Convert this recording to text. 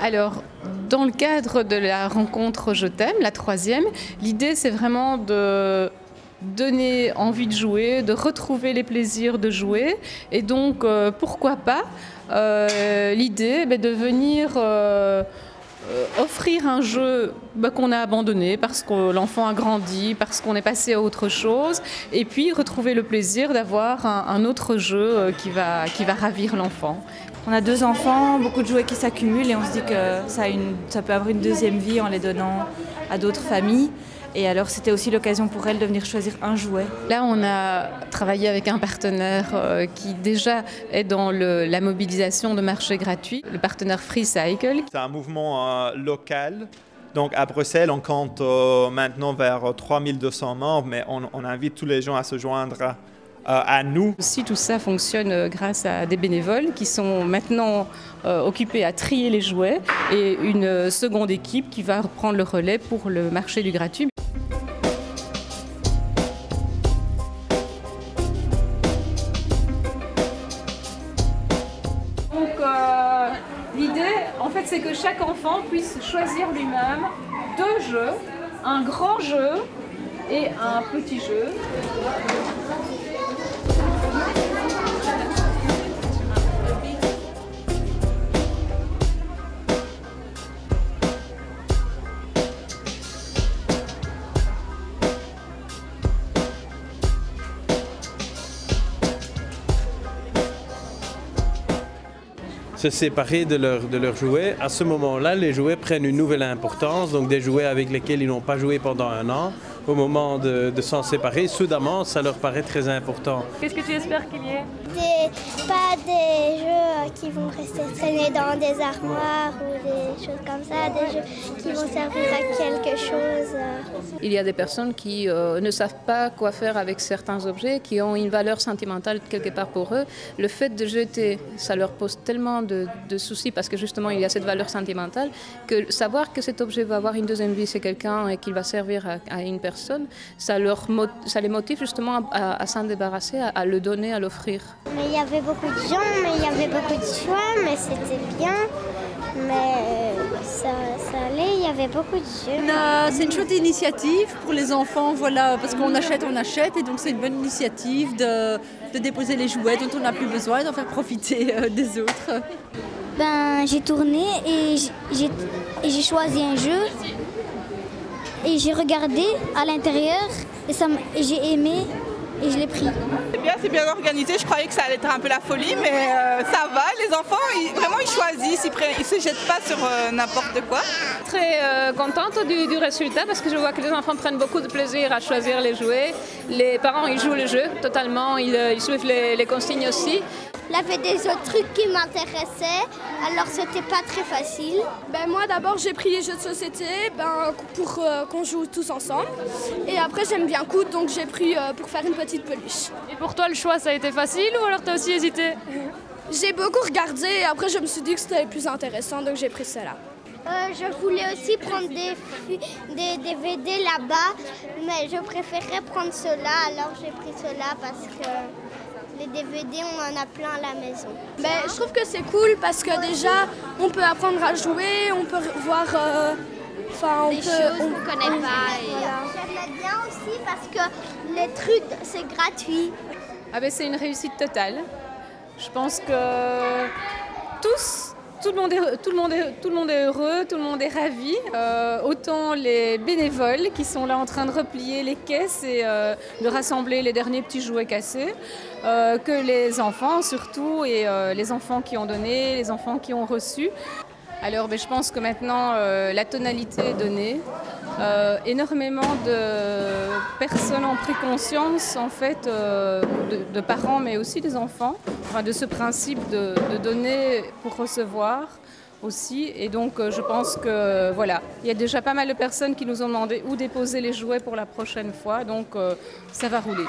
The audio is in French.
Alors, dans le cadre de la rencontre Je t'aime, la troisième, l'idée c'est vraiment de donner envie de jouer, de retrouver les plaisirs de jouer. Et donc, euh, pourquoi pas euh, l'idée ben, de venir euh, offrir un jeu ben, qu'on a abandonné parce que l'enfant a grandi, parce qu'on est passé à autre chose, et puis retrouver le plaisir d'avoir un, autre jeu qui va, qui va ravir l'enfant. On a deux enfants, beaucoup de jouets qui s'accumulent et on se dit que ça, une, ça peut avoir une deuxième vie en les donnant à d'autres familles. Et alors c'était aussi l'occasion pour elle de venir choisir un jouet. Là on a travaillé avec un partenaire euh, qui déjà est dans la mobilisation de marchés gratuits, le partenaire Free Cycle. C'est un mouvement euh, local. Donc à Bruxelles, on compte euh, maintenant vers 3200 membres, mais on, on, invite tous les gens à se joindre à nous. Si tout ça fonctionne grâce à des bénévoles qui sont maintenant occupés à trier les jouets et une seconde équipe qui va reprendre le relais pour le marché du gratuit. L'idée, en fait, c'est que chaque enfant puisse choisir lui-même deux jeux, un grand jeu et un petit jeu. Se séparer de leurs jouets, à ce moment-là, les jouets prennent une nouvelle importance, donc des jouets avec lesquels ils n'ont pas joué pendant un an, au moment de, s'en séparer, soudainement, ça leur paraît très important. Qu'est-ce que tu espères qu'il y ait? Pas des jeux qui vont rester traînés dans des armoires ou des choses comme ça, des jeux qui vont servir à quelque chose. Il y a des personnes qui euh, ne savent pas quoi faire avec certains objets, qui ont une valeur sentimentale quelque part pour eux. Le fait de jeter, ça leur pose tellement de, soucis parce que justement il y a cette valeur sentimentale que savoir que cet objet va avoir une deuxième vie, c'est quelqu'un et qu'il va servir à, à une personne ça, leur, ça les motive justement à, s'en débarrasser, à, le donner, à l'offrir. Mais il y avait beaucoup de gens, mais il y avait beaucoup de choix, mais c'était bien. Mais ça, allait, il y avait beaucoup de jeux. C'est une chouette initiative pour les enfants, voilà, parce qu'on achète, on achète, et donc c'est une bonne initiative de, de, déposer les jouets dont on n'a plus besoin et d'en faire profiter euh, des autres. Ben, j'ai tourné et j'ai choisi un jeu et j'ai regardé à l'intérieur et, et j'ai aimé et je l'ai pris. C'est bien, c'est bien organisé. Je croyais que ça allait être un peu la folie, mais euh, ça va. Les enfants, ils, vraiment, ils choisissent, ils ne se jettent pas sur euh, n'importe quoi. Très euh, contente du, résultat parce que je vois que les enfants prennent beaucoup de plaisir à choisir les jouets. Les parents, ils jouent le jeu totalement, ils, suivent les consignes aussi. Il y avait des autres trucs qui m'intéressaient, alors c'était pas très facile. Ben moi d'abord j'ai pris les jeux de société ben, pour euh, qu'on joue tous ensemble. Et après j'aime bien coudre donc j'ai pris euh, pour faire une petite peluche. Et pour toi le choix ça a été facile ou alors t'as aussi hésité? J'ai beaucoup regardé et après je me suis dit que c'était le plus intéressant donc j'ai pris cela. Euh, je voulais aussi prendre des, des DVD là-bas, mais je préférais prendre cela, alors j'ai pris cela parce que les DVD, on en a plein à la maison. Ben, je trouve que c'est cool parce que déjà, on peut apprendre à jouer, on peut voir... Euh, enfin, des choses qu'on ne connaît pas. J'aime bien aussi parce que les trucs, c'est gratuit. Ah ben, c'est une réussite totale. Je pense que tous tout le, monde est, tout, le monde tout le monde est heureux, tout le monde est ravi. Euh, autant les bénévoles qui sont là en train de replier les caisses et euh, de rassembler les derniers petits jouets cassés, euh, que les enfants surtout, et les enfants qui ont donné, les enfants qui ont reçu. Alors ben, je pense que maintenant la tonalité est donnée. Euh, énormément de personnes ont pris conscience, en fait, euh, de, parents, mais aussi des enfants, de ce principe de, donner pour recevoir aussi. Et donc, euh, je pense que voilà, il y a déjà pas mal de personnes qui nous ont demandé où déposer les jouets pour la prochaine fois, donc ça va rouler.